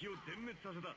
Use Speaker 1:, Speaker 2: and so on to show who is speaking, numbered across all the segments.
Speaker 1: 敵を全滅させた。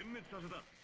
Speaker 1: 全滅させた。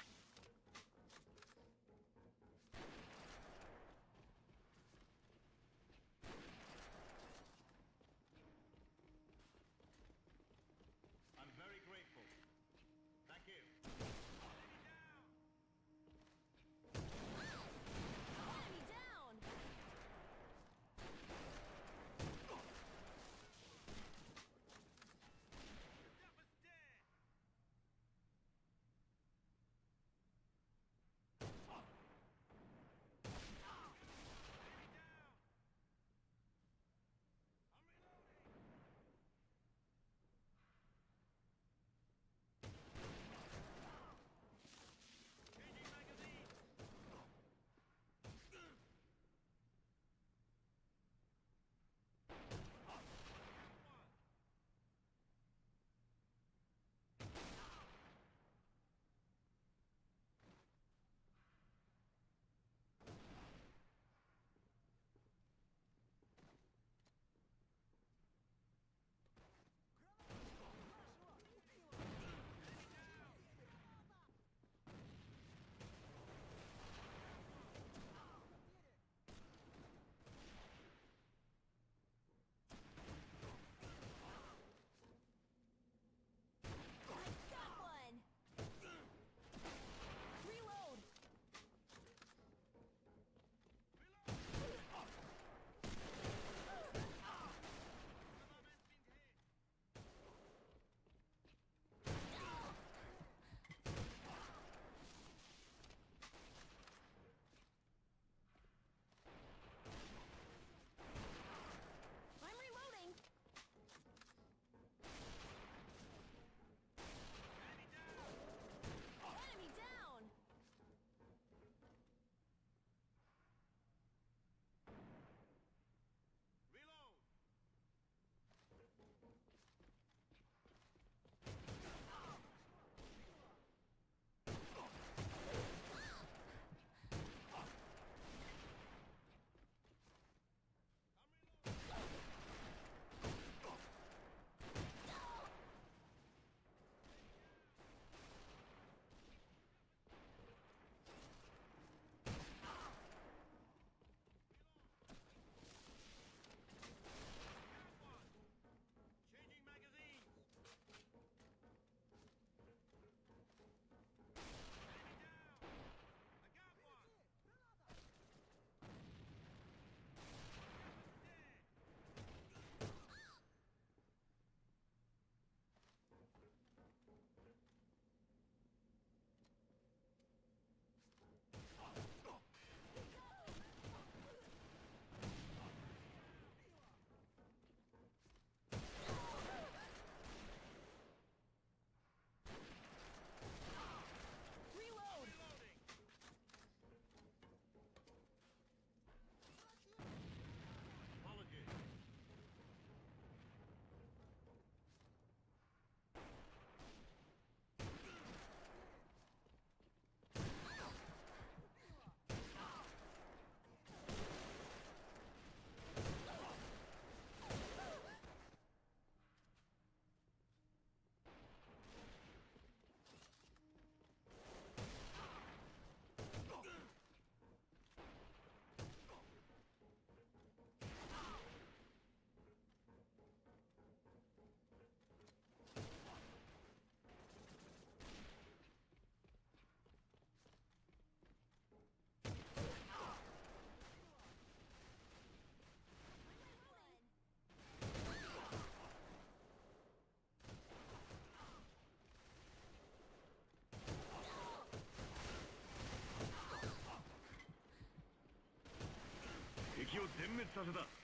Speaker 2: 殲
Speaker 3: 滅させた。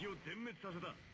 Speaker 3: 敵を全滅させた。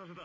Speaker 2: 大
Speaker 3: 哥大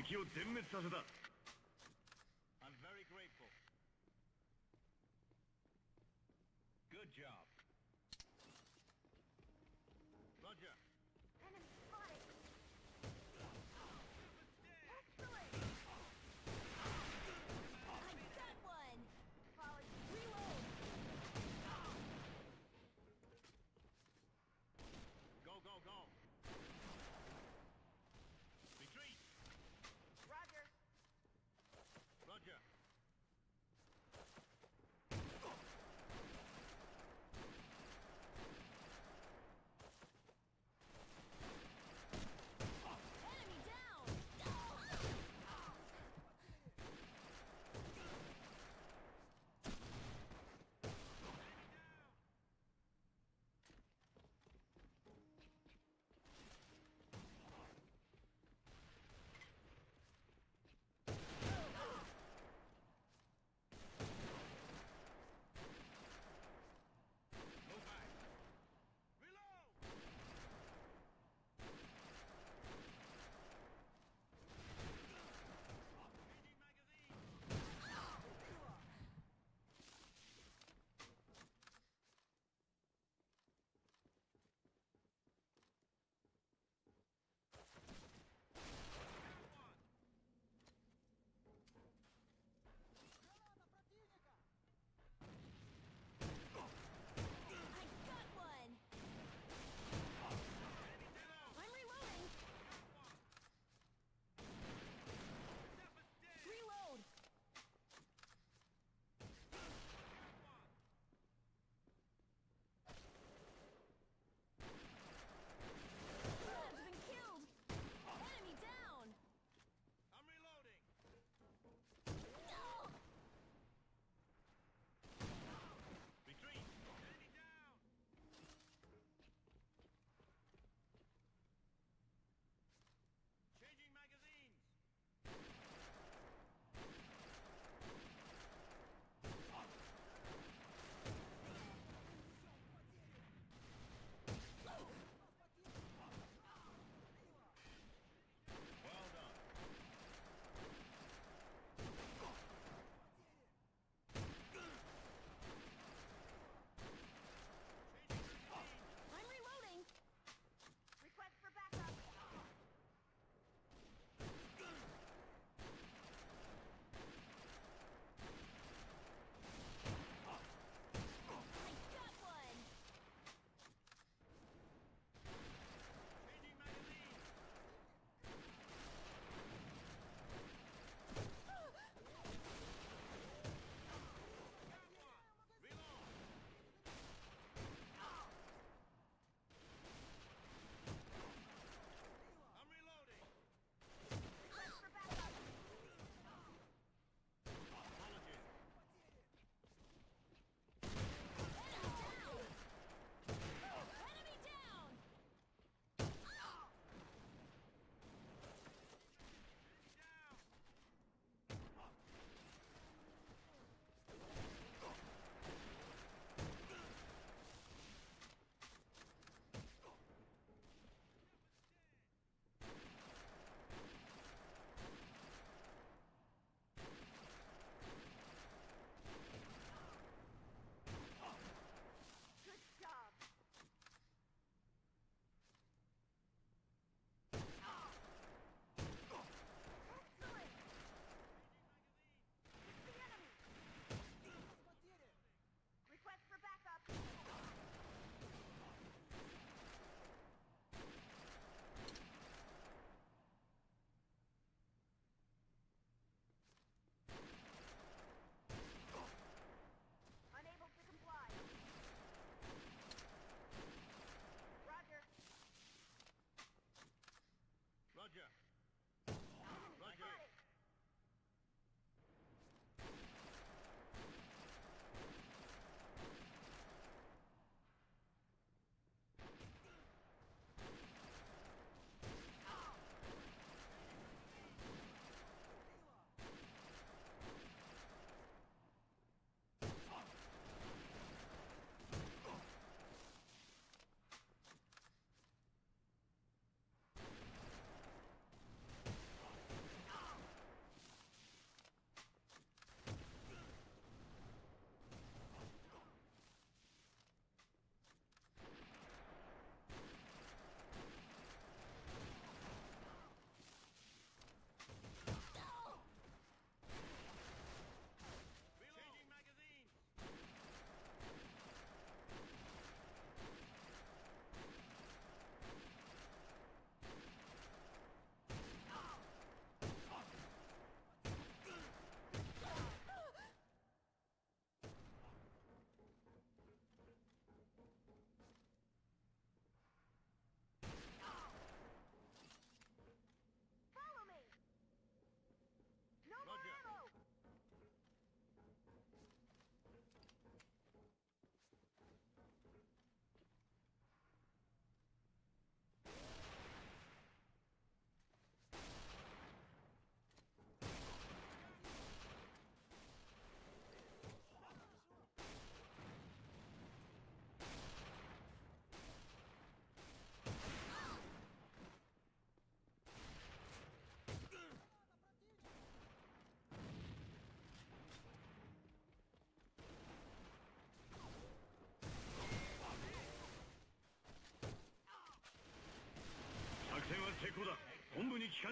Speaker 3: 敵を
Speaker 1: 全滅させた。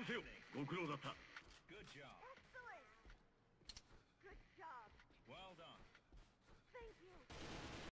Speaker 1: せよ。ご苦労だった。